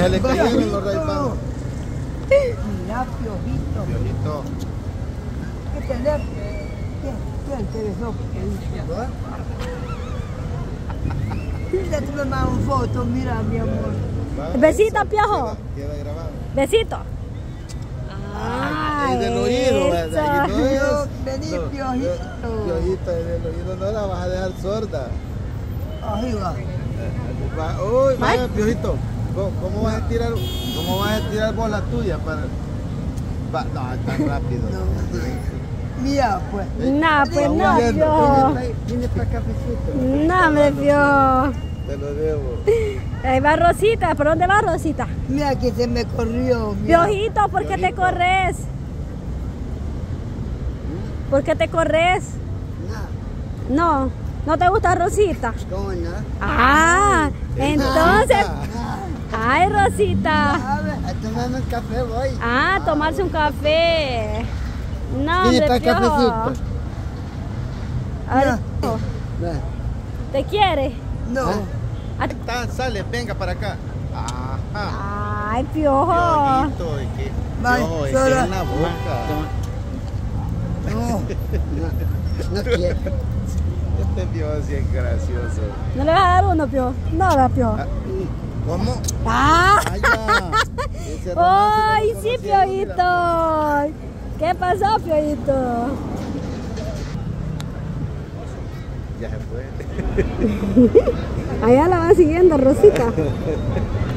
Se le cayeron los raipanos. Mira, piojito. Piojito. ¿Qué tenés? ¿Qué? ¿Quién te besó? Ya tú me mandas una foto, mira, mi amor. Besito, piojo. Queda, grabado. Besito. Ah, es del oído, ¿verdad? es- vení, piojito. Piojito, en el oído no la vas a dejar sorda. Arriba. Va- Uy, vaya, piojito. ¿Cómo, cómo vas a estirar, cómo vas a estirar vos la tuya para. Va, no, es tan rápido. Mira, pues. Nah, pues Vamos no, viendo. piojo. Viene para cafecito. No, me piojo. Te lo debo. Ahí va Rosita. ¿Por dónde va Rosita? Mira que se me corrió. mira. Piojito, ¿por qué te corres? ¿Por qué te corres? No, No, ¿no te gusta Rosita? ¿cómo no? Ah, entonces... Ay, Rosita. A ver, a tomarme el café voy. Ah, tomarse un café. No, hombre, para cafecito. Piojo, Ve. ¿Te quiere? No. Ah, Está, sale, venga para acá. Ajá. Ay, piojo. Que. Vaya, Piojo, es que en la boca. No. No, no quiero. Este piojo sí es gracioso. ¿No le vas a dar uno, piojo? No, va, piojo. Ah, ¿Cómo? ¡Ah! Ay, ya. Ese romance no ¡Ay, lo sí, piojito! ¿Qué pasó, piojito? Ya se fue. Allá la van siguiendo, Rosita.